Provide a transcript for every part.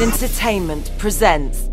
Entertainment presents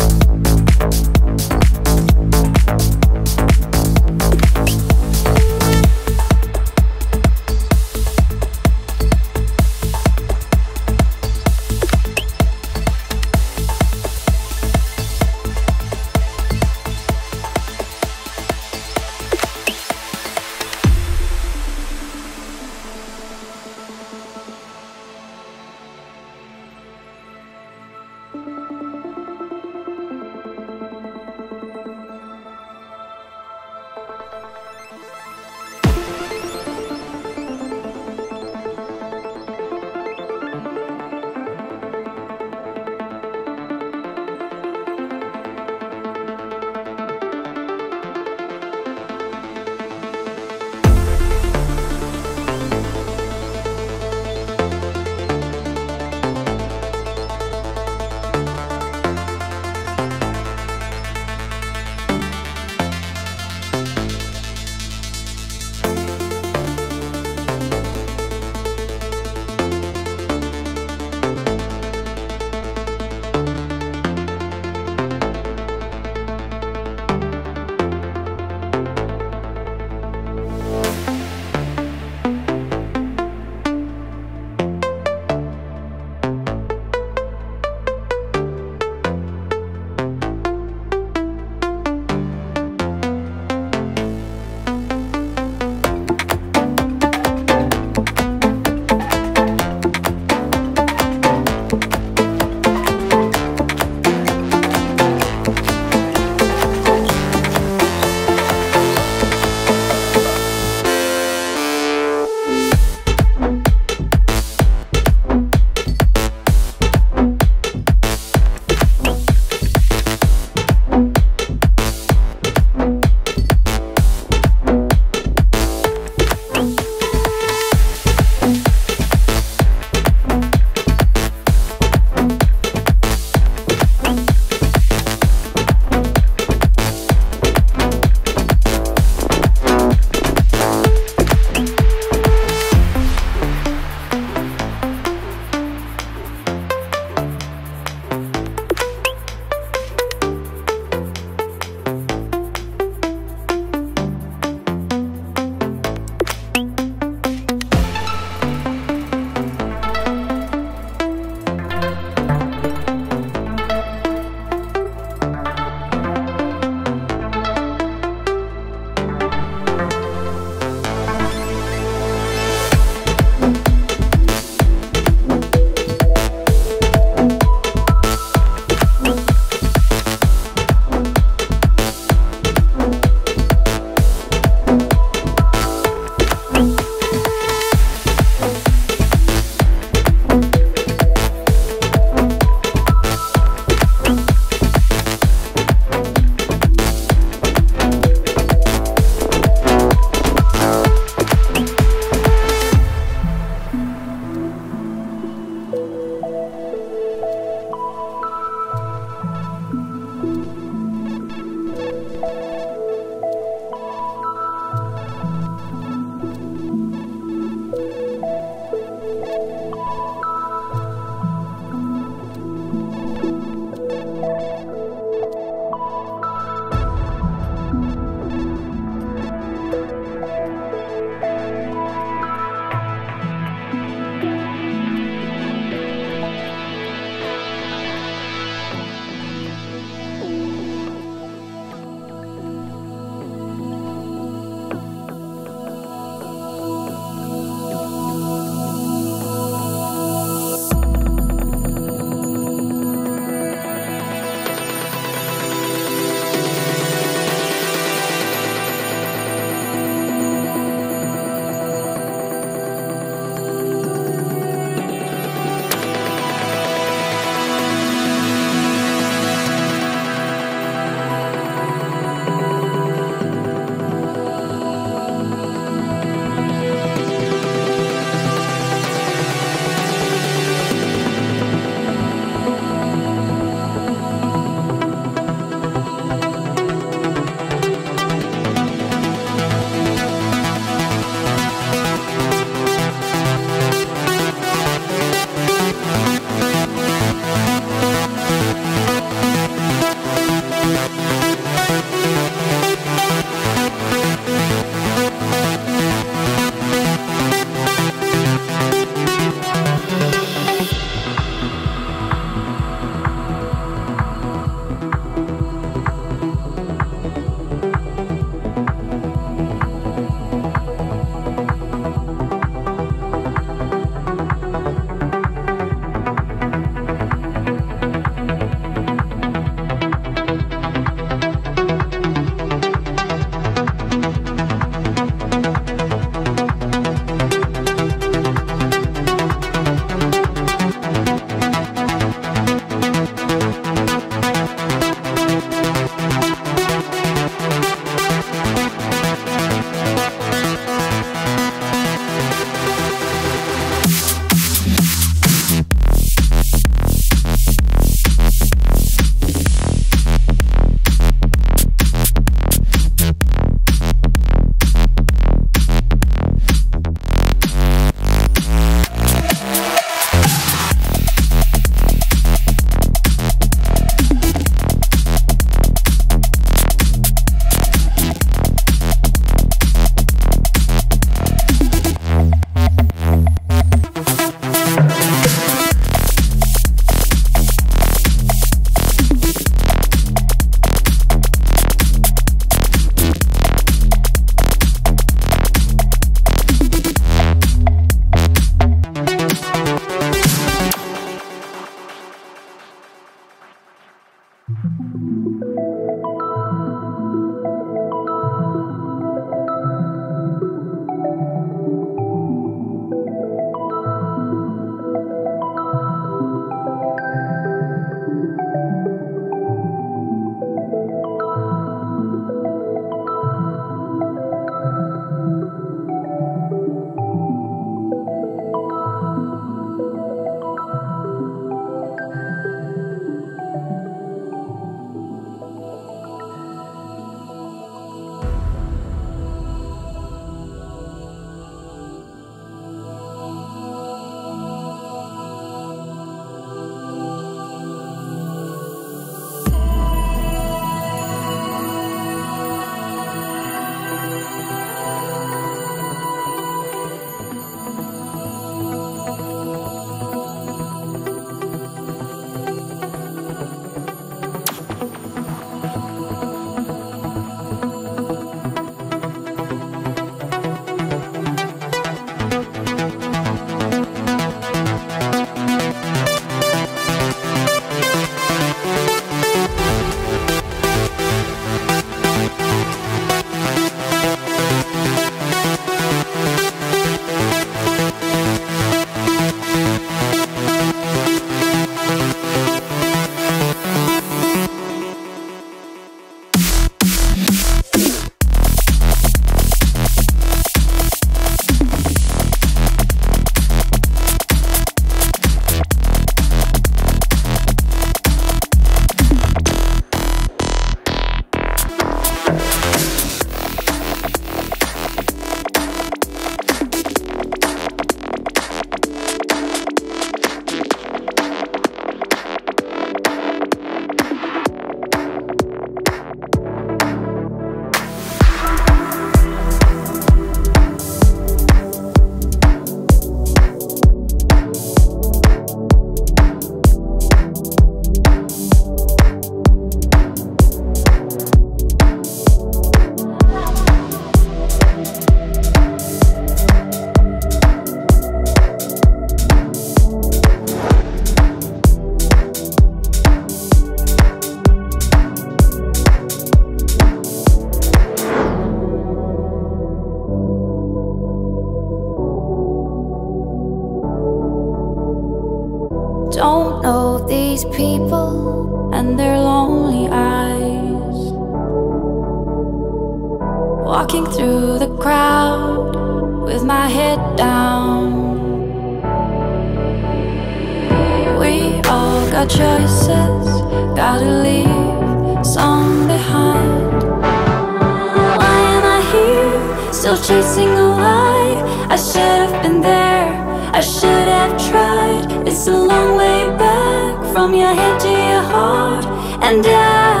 from your head to your heart and I.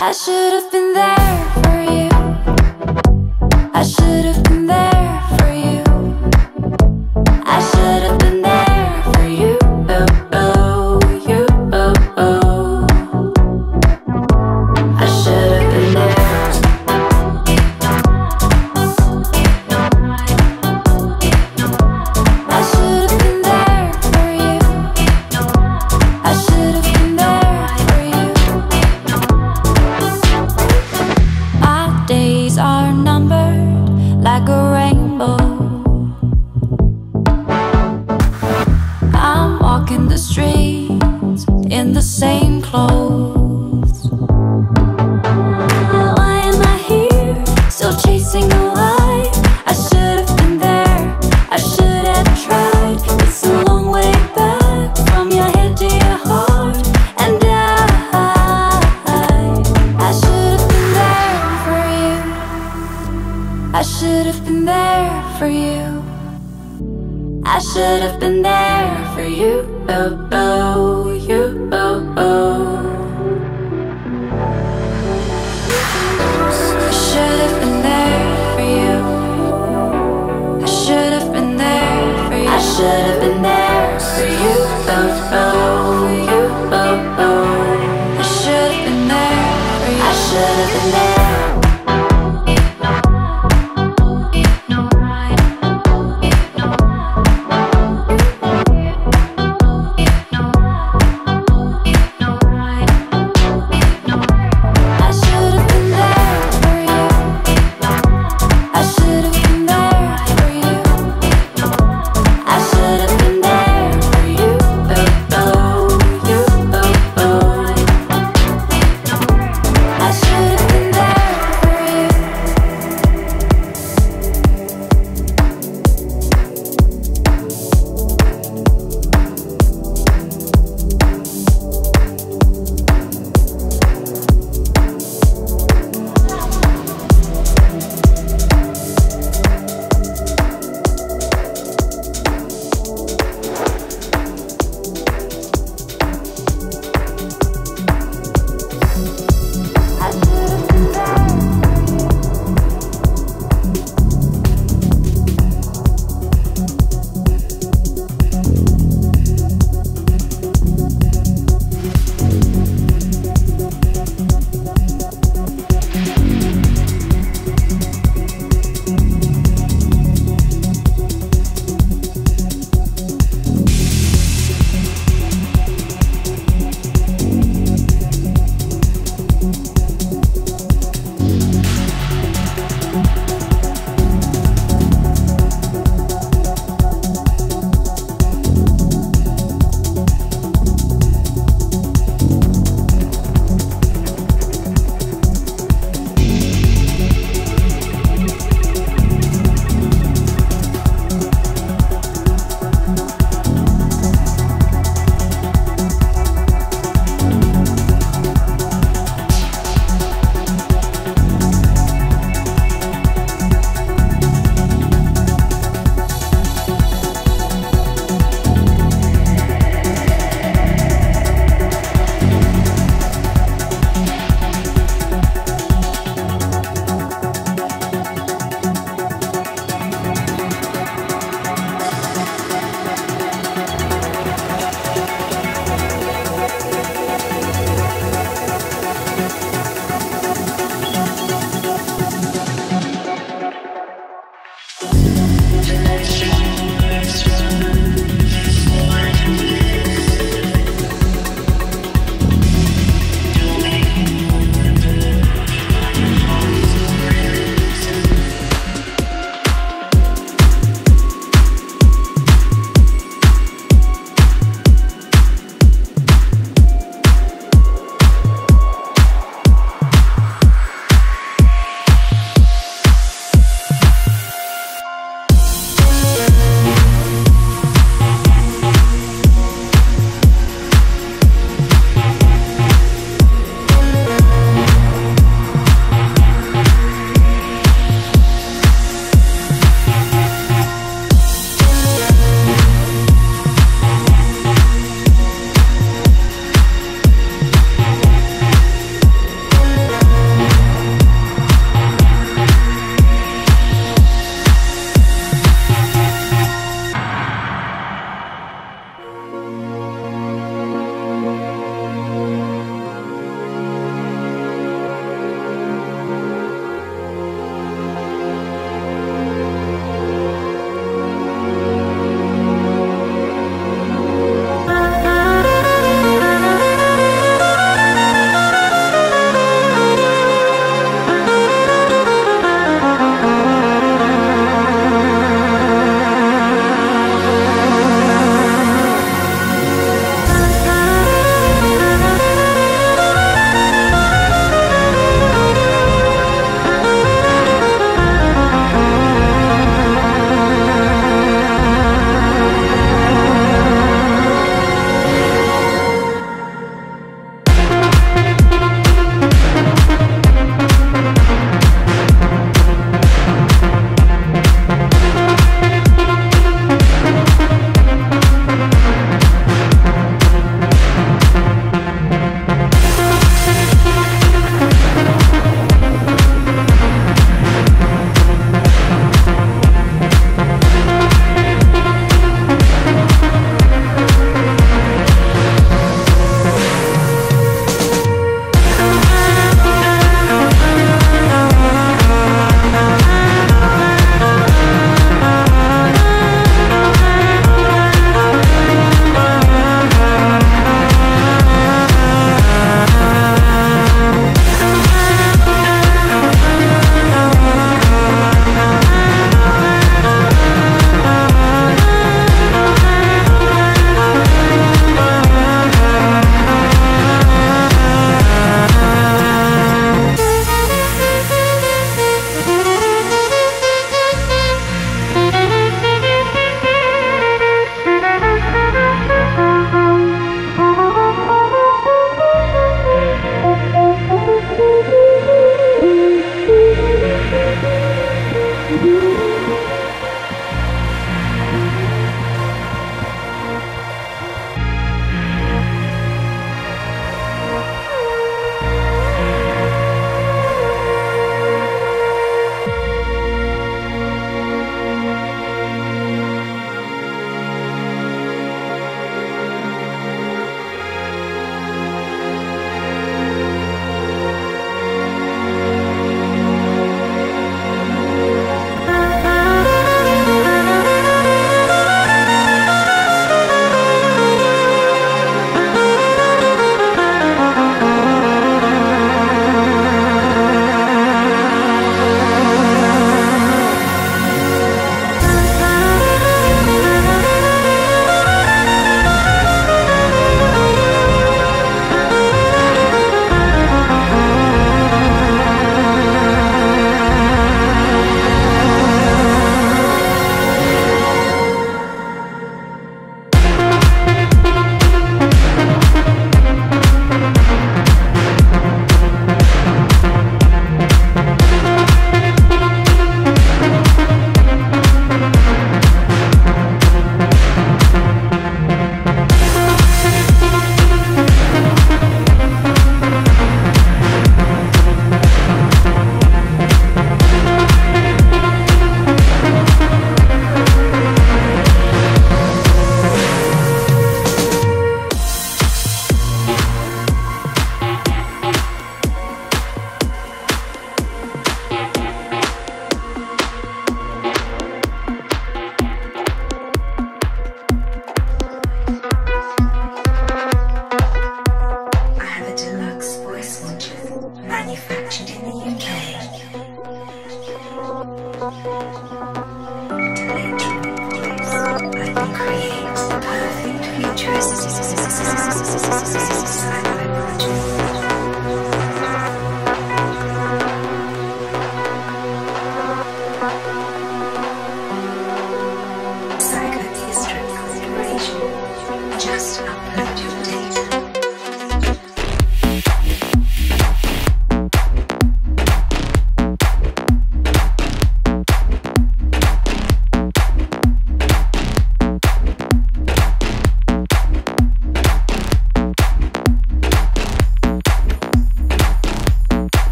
I should have been there.